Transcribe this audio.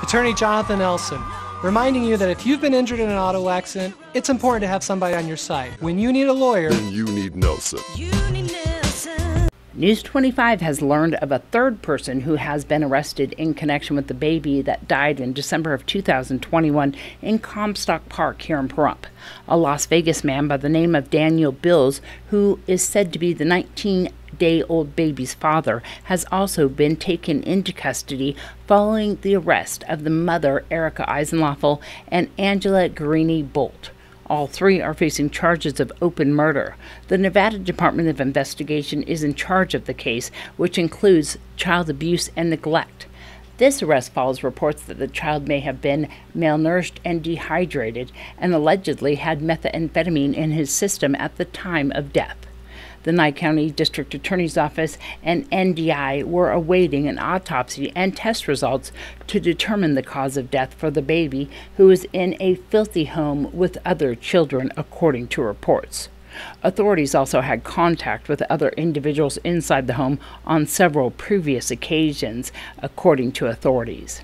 Attorney Jonathan Nelson, reminding you that if you've been injured in an auto accident, it's important to have somebody on your side. When you need a lawyer, you need Nelson. News 25 has learned of a third person who has been arrested in connection with the baby that died in December of 2021 in Comstock Park here in Pahrump. A Las Vegas man by the name of Daniel Bills, who is said to be the 19 day old baby's father, has also been taken into custody following the arrest of the mother, Erica Eisenloffel, and Angela Guerini-Bolt. All three are facing charges of open murder. The Nevada Department of Investigation is in charge of the case, which includes child abuse and neglect. This arrest follows reports that the child may have been malnourished and dehydrated and allegedly had methamphetamine in his system at the time of death. The Nye County District Attorney's Office and NDI were awaiting an autopsy and test results to determine the cause of death for the baby, who was in a filthy home with other children, according to reports. Authorities also had contact with other individuals inside the home on several previous occasions, according to authorities.